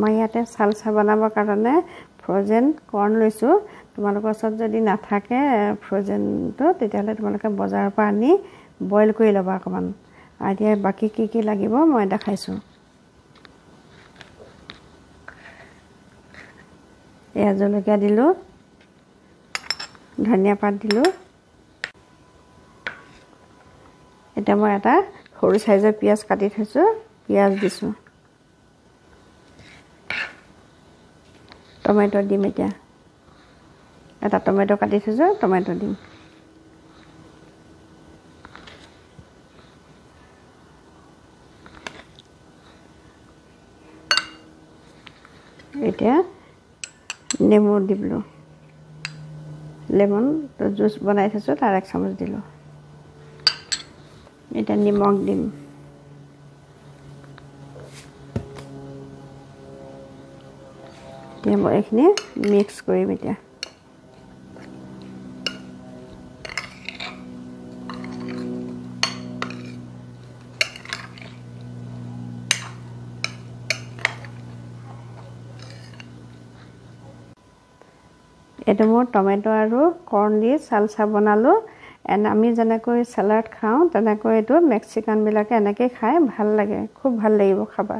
মই ইয়াতে চালচা বনাবৰ কাৰণে ফ্ৰ'জেন কৰ্ণ লৈছোঁ। তোমালোকৰ ওচৰত যদি নাথাকে ফ্ৰ'জেনটো তেতিয়াহ'লে তোমালোকে বজাৰৰ পৰা আনি বইল কৰি ল'বা অকণমান। আৰু এতিয়া বাকী কি কি লাগিব মই দেখাইছোঁ। এয়া জলকীয়া দিলোঁ ধনিয়া পাত দিলোঁ এতিয়া মই এটা সৰু চাইজৰ পিঁয়াজ কাটি থৈছোঁ পিঁয়াজ দিছোঁ। টমেট' দিম এতিয়া। এটা টমেট' কাটি থৈছোঁ টমেট' দিম। এতিয়া নেমু দিলোঁ লেমনটো জুচ বনাই থৈছোঁ তাৰ এক চামুচ দিলোঁ। এতিয়া নিমখ দিম। এতিয়া মই এইখিনি মিক্স কৰিম এতিয়া। এইটো মোৰ টমেট' আৰু কৰ্ণ দি চালচা বনালোঁ। এন আমি যেনেকৈ চেলাড খাওঁ তেনেকৈ এইটো মেক্সিকানবিলাকে এনেকৈ খাই ভাল লাগে খুব ভাল লাগিব খাবা।